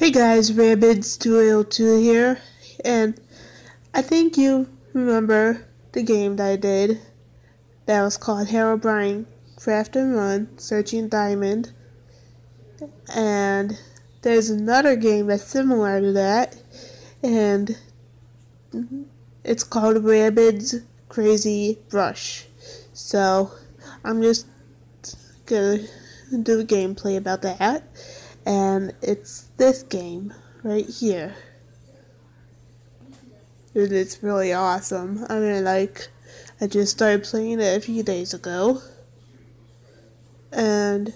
Hey guys, Rabbids202 here, and I think you remember the game that I did that was called Harold Herobrine Craft and Run Searching Diamond, and there's another game that's similar to that, and it's called Rabbids Crazy Rush. So, I'm just gonna do a gameplay about that and it's this game right here. And it's really awesome. I mean, like, I just started playing it a few days ago. And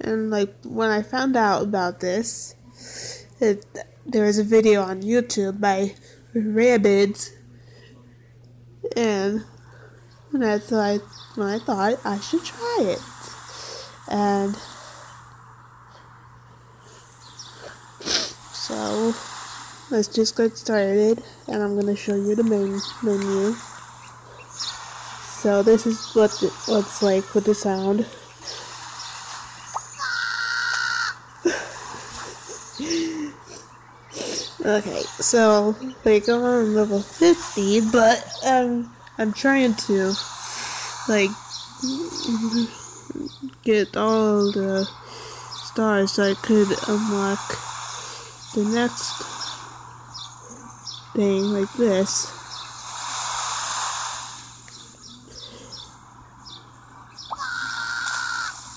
and like when I found out about this, it, there was a video on YouTube by Rabbids, and and that's why when I thought I should try it. And so let's just get started and I'm gonna show you the main menu. So this is what the, what's like with the sound. okay, so they go on level 50, but um I'm trying to like get all the stars so I could unlock the next thing like this.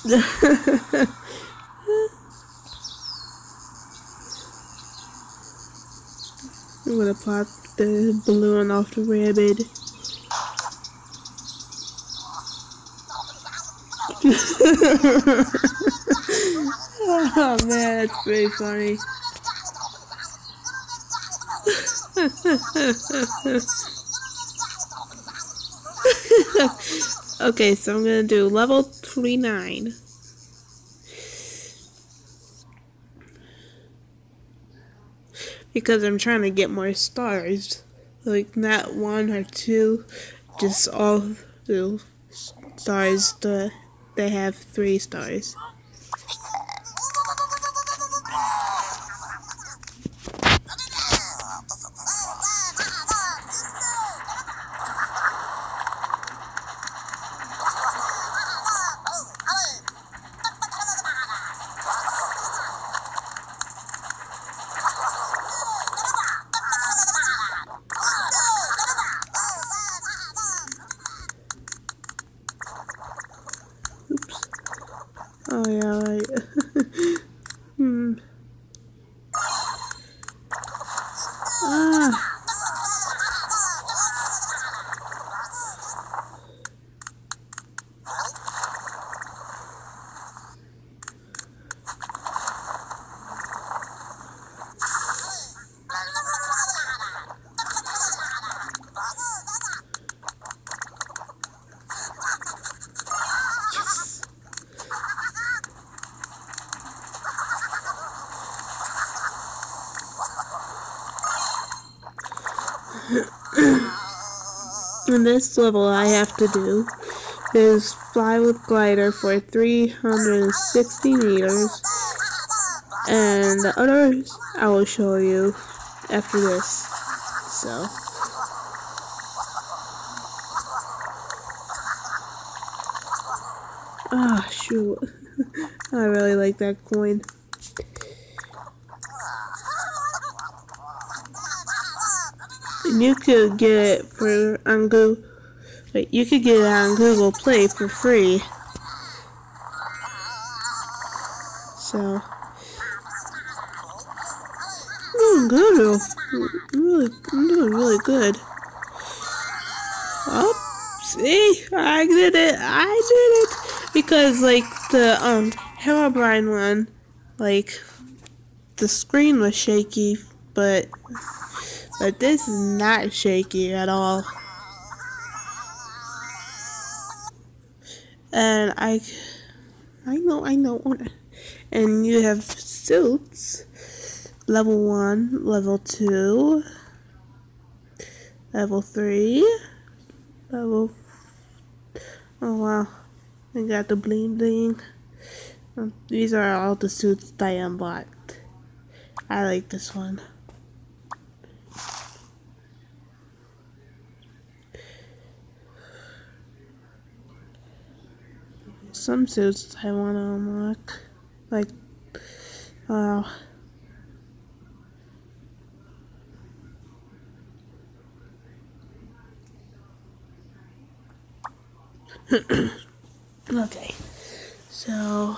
I'm gonna pop the balloon off the rabbit. Oh man, that's pretty funny. okay, so I'm gonna do level 29. Because I'm trying to get more stars. Like not one or two, just all the stars that they have three stars. In this level I have to do is fly with glider for 360 meters. And the others I will show you after this. So. Ah oh, shoot. I really like that coin you could get it for on Google. Wait, you could get it on Google Play for free. So, I'm good. I'm really, I'm doing really good. Oh, see, I did it. I did it because like the um Herobrine one, like the screen was shaky, but but this is not shaky at all. And I, I know, I know. And you have suits, level 1, level 2, level 3, level Oh wow. I got the bling bling. These are all the suits that I unlocked. I like this one. Some suits I want to unlock. Like, wow. Uh, okay, so.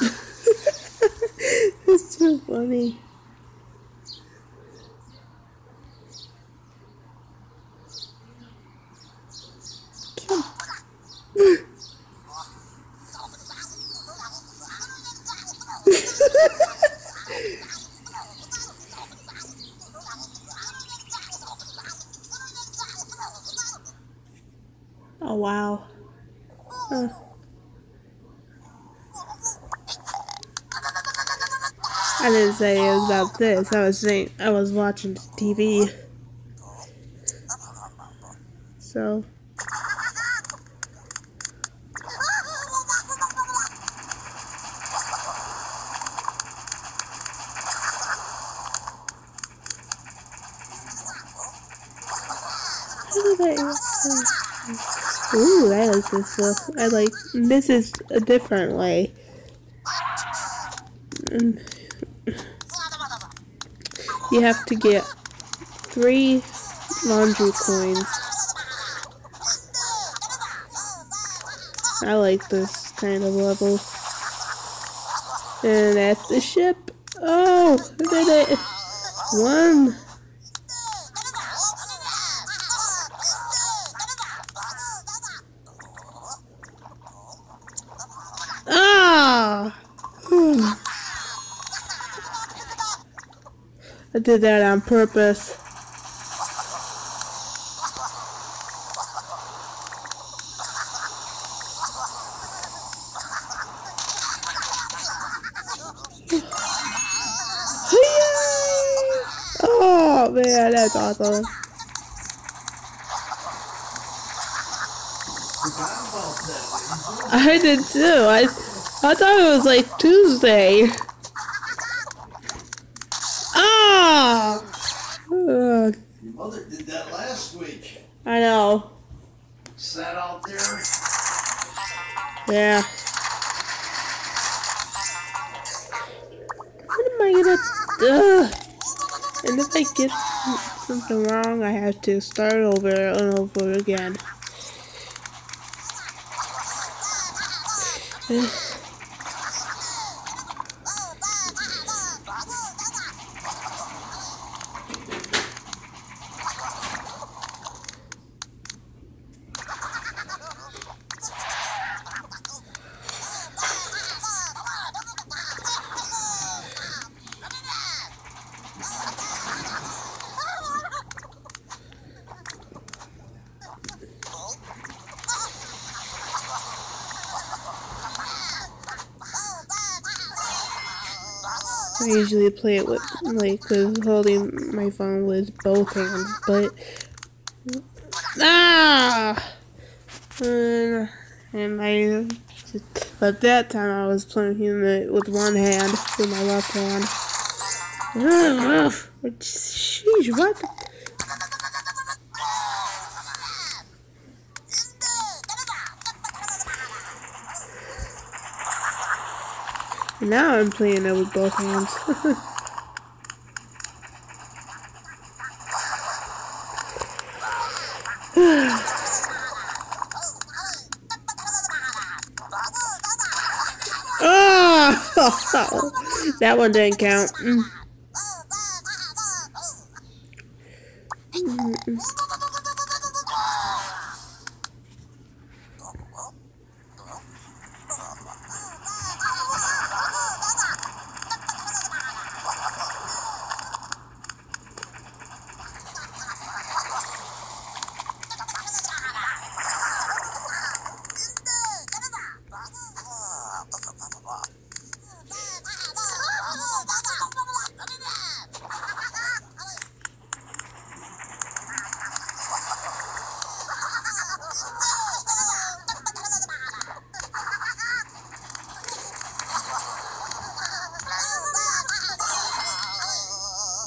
it's so funny. Oh wow. Huh. I didn't say it was about this. I was saying I was watching TV. So Ooh, I like this look. I like this is a different way. You have to get three laundry coins. I like this kind of level. And that's the ship. Oh, I did it. One. I did that on purpose. Oh man, that's awesome. I did too. I I thought it was like Tuesday. Ah! Ugh. Your mother did that last week. I know. Sat out there. Yeah. What am I gonna Ugh. And if I get something wrong, I have to start over and over again. I usually play it with like with holding my phone with both hands, but ah, uh, and I but that time I was playing it with one hand with my left hand. Sheesh, what? Now I'm playing it with both hands. oh, that one didn't count. Mm.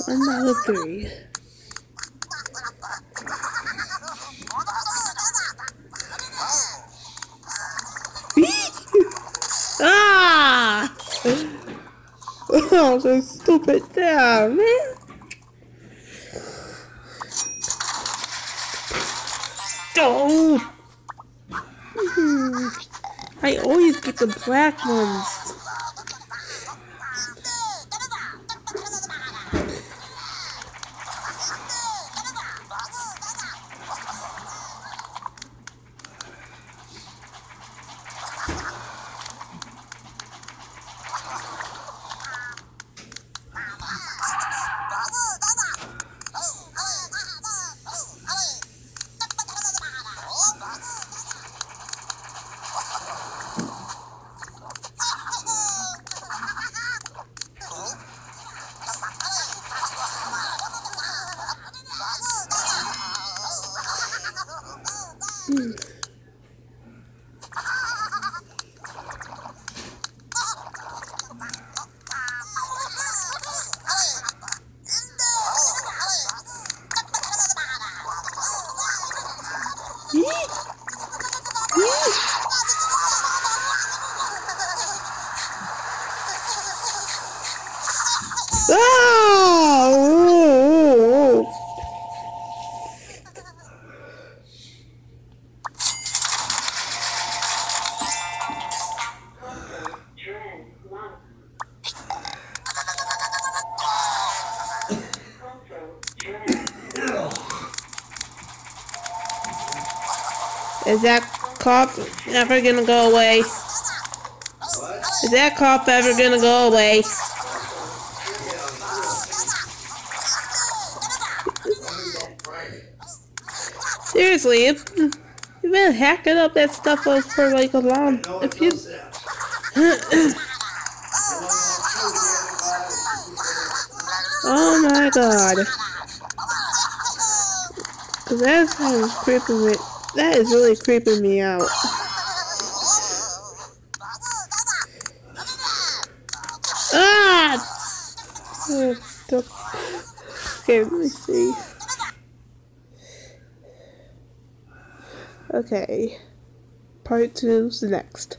One out of three. ah! Oh, so stupid down, man. Oh! I always get the black ones. Oh! Is that cough ever gonna go away? Is that cough ever gonna go away? Seriously, if you've been hacking up that stuff for like a long, if you. oh my god. Cause that sounds creeping me. That is really creeping me out. Ah! Okay, let me see. Okay. Part two's next.